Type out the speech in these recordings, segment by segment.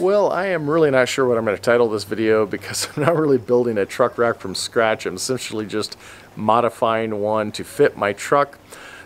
Well, I am really not sure what I'm going to title this video because I'm not really building a truck rack from scratch. I'm essentially just modifying one to fit my truck.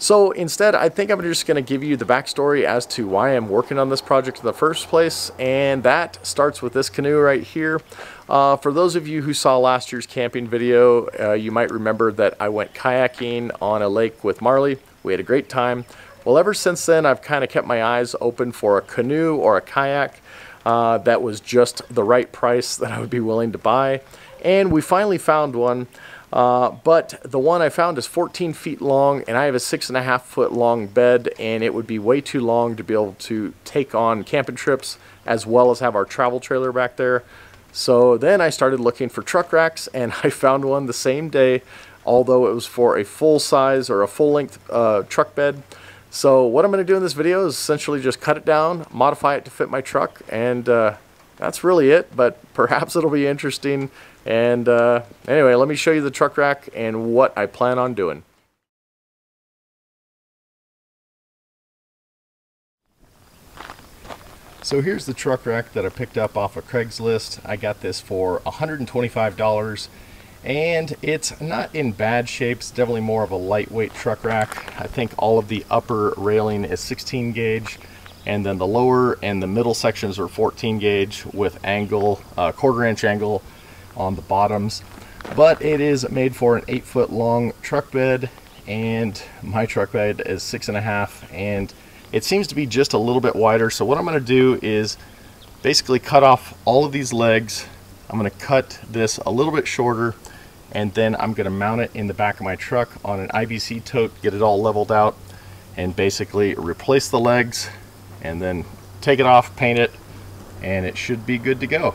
So instead, I think I'm just going to give you the backstory as to why I'm working on this project in the first place, and that starts with this canoe right here. Uh, for those of you who saw last year's camping video, uh, you might remember that I went kayaking on a lake with Marley. We had a great time. Well, ever since then, I've kind of kept my eyes open for a canoe or a kayak uh, that was just the right price that I would be willing to buy. And we finally found one. Uh, but the one I found is 14 feet long and I have a six and a half foot long bed and it would be way too long to be able to take on camping trips as well as have our travel trailer back there. So then I started looking for truck racks and I found one the same day, although it was for a full size or a full length uh, truck bed. So what I'm going to do in this video is essentially just cut it down, modify it to fit my truck, and uh, that's really it, but perhaps it'll be interesting. And uh, anyway, let me show you the truck rack and what I plan on doing. So here's the truck rack that I picked up off of Craigslist. I got this for $125 and it's not in bad shape. It's definitely more of a lightweight truck rack. I think all of the upper railing is 16 gauge and then the lower and the middle sections are 14 gauge with angle, uh, quarter inch angle on the bottoms. But it is made for an eight foot long truck bed and my truck bed is six and a half and it seems to be just a little bit wider. So what I'm gonna do is basically cut off all of these legs. I'm gonna cut this a little bit shorter and then I'm going to mount it in the back of my truck on an IBC tote, get it all leveled out, and basically replace the legs, and then take it off, paint it, and it should be good to go.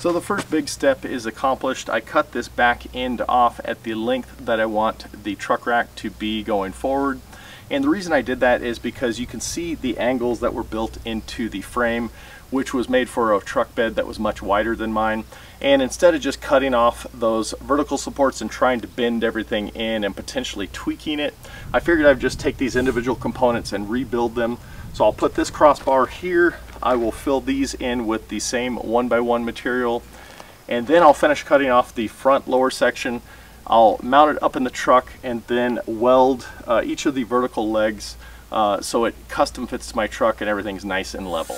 So the first big step is accomplished. I cut this back end off at the length that I want the truck rack to be going forward. And the reason I did that is because you can see the angles that were built into the frame, which was made for a truck bed that was much wider than mine. And instead of just cutting off those vertical supports and trying to bend everything in and potentially tweaking it, I figured I'd just take these individual components and rebuild them. So I'll put this crossbar here I will fill these in with the same one by one material and then I'll finish cutting off the front lower section. I'll mount it up in the truck and then weld uh, each of the vertical legs uh, so it custom fits my truck and everything's nice and level.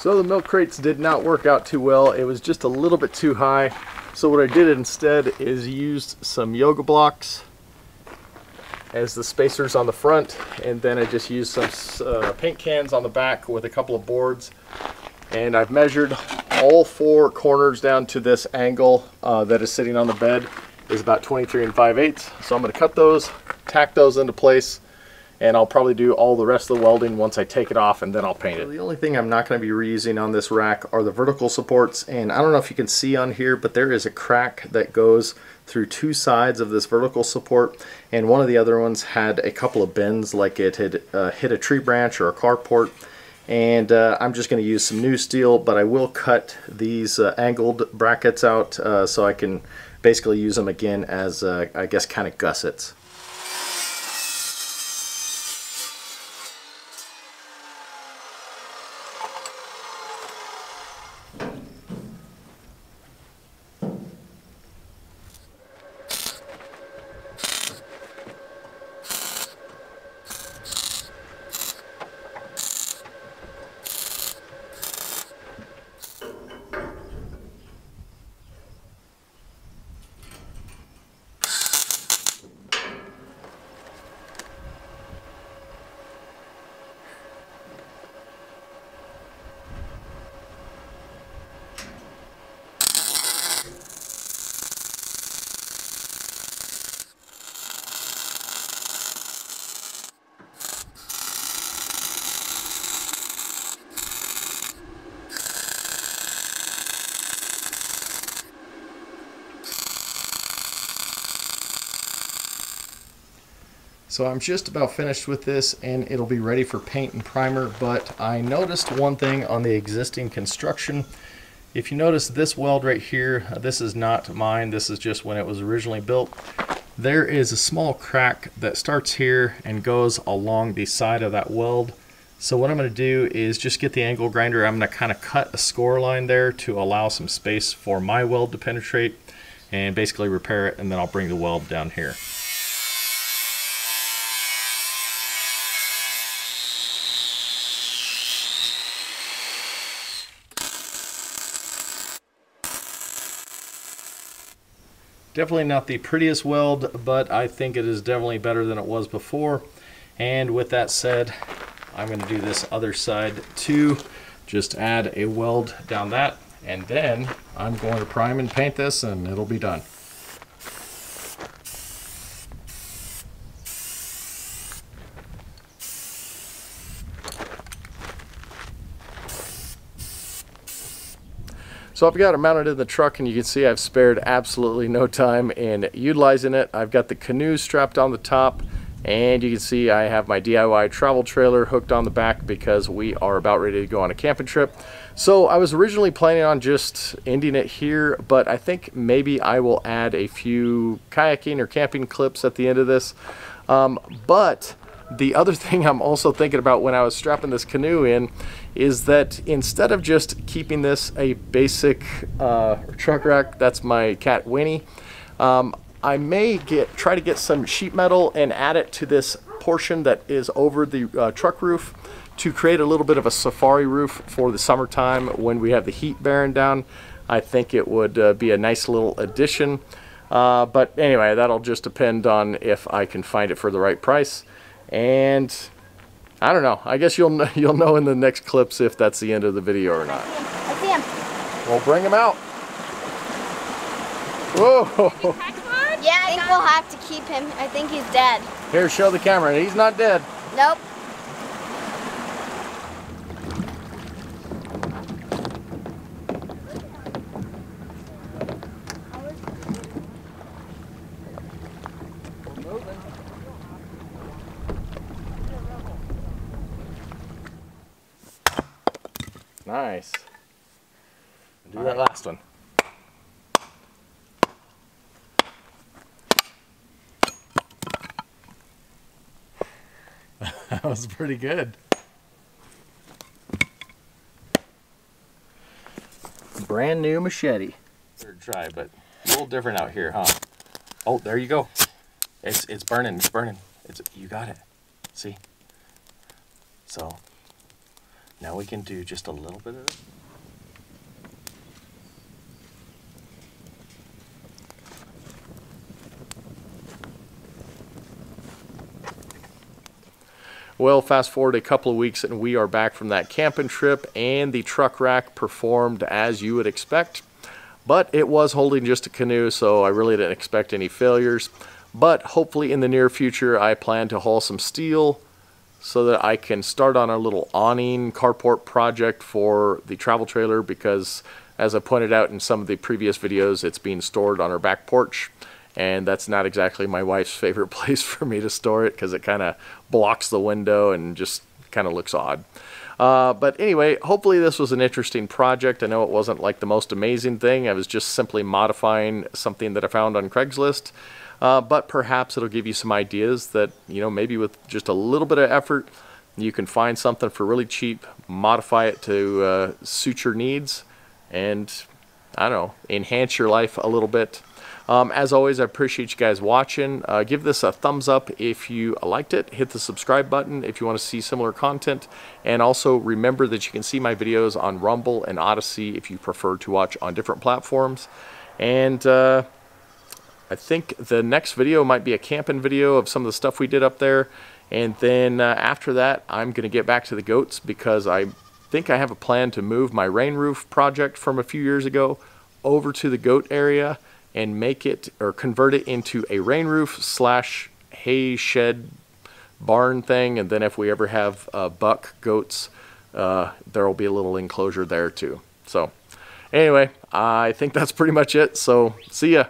So the milk crates did not work out too well. It was just a little bit too high. So what I did instead is used some yoga blocks as the spacers on the front and then I just used some uh, paint cans on the back with a couple of boards and I've measured all four corners down to this angle uh, that is sitting on the bed is about 23 and 5 eighths. So I'm going to cut those, tack those into place, and I'll probably do all the rest of the welding once I take it off and then I'll paint it. So the only thing I'm not going to be reusing on this rack are the vertical supports and I don't know if you can see on here but there is a crack that goes through two sides of this vertical support and one of the other ones had a couple of bends like it had uh, hit a tree branch or a carport and uh, I'm just going to use some new steel but I will cut these uh, angled brackets out uh, so I can basically use them again as uh, I guess kind of gussets. So I'm just about finished with this and it'll be ready for paint and primer, but I noticed one thing on the existing construction. If you notice this weld right here, this is not mine, this is just when it was originally built. There is a small crack that starts here and goes along the side of that weld. So what I'm going to do is just get the angle grinder. I'm going to kind of cut a score line there to allow some space for my weld to penetrate and basically repair it and then I'll bring the weld down here. Definitely not the prettiest weld, but I think it is definitely better than it was before. And with that said, I'm going to do this other side too. Just add a weld down that, and then I'm going to prime and paint this, and it'll be done. So I've got it mounted in the truck and you can see I've spared absolutely no time in utilizing it. I've got the canoe strapped on the top and you can see I have my DIY travel trailer hooked on the back because we are about ready to go on a camping trip. So I was originally planning on just ending it here, but I think maybe I will add a few kayaking or camping clips at the end of this. Um, but the other thing I'm also thinking about when I was strapping this canoe in is that instead of just keeping this a basic uh, truck rack, that's my cat Winnie, um, I may get try to get some sheet metal and add it to this portion that is over the uh, truck roof to create a little bit of a safari roof for the summertime when we have the heat bearing down. I think it would uh, be a nice little addition. Uh, but anyway, that'll just depend on if I can find it for the right price. And I don't know. I guess you'll know, you'll know in the next clips if that's the end of the video or not. I see him. We'll bring him out. Whoa! Yeah, I think we'll have to keep him. I think he's dead. Here, show the camera. He's not dead. Nope. Nice. Do that last one. that was pretty good. Brand new machete. Third try, but a little different out here, huh? Oh, there you go. It's it's burning. It's burning. It's you got it. See. So Now we can do just a little bit of it. Well, fast forward a couple of weeks and we are back from that camping trip and the truck rack performed as you would expect. But it was holding just a canoe, so I really didn't expect any failures. But hopefully in the near future, I plan to haul some steel so that I can start on our little awning carport project for the travel trailer because as I pointed out in some of the previous videos, it's being stored on our back porch and that's not exactly my wife's favorite place for me to store it because it kind of blocks the window and just kind of looks odd. Uh, but anyway, hopefully this was an interesting project. I know it wasn't like the most amazing thing. I was just simply modifying something that I found on Craigslist. Uh, but perhaps it'll give you some ideas that, you know, maybe with just a little bit of effort, you can find something for really cheap, modify it to uh, suit your needs, and, I don't know, enhance your life a little bit. Um, as always, I appreciate you guys watching. Uh, give this a thumbs up if you liked it. Hit the subscribe button if you want to see similar content. And also remember that you can see my videos on Rumble and Odysee if you prefer to watch on different platforms. And uh, I think the next video might be a camping video of some of the stuff we did up there. And then uh, after that, I'm going to get back to the goats because I think I have a plan to move my rain roof project from a few years ago over to the goat area and make it or convert it into a rain roof slash hay shed barn thing. And then if we ever have uh, buck goats, uh, there will be a little enclosure there too. So anyway, I think that's pretty much it. So see ya.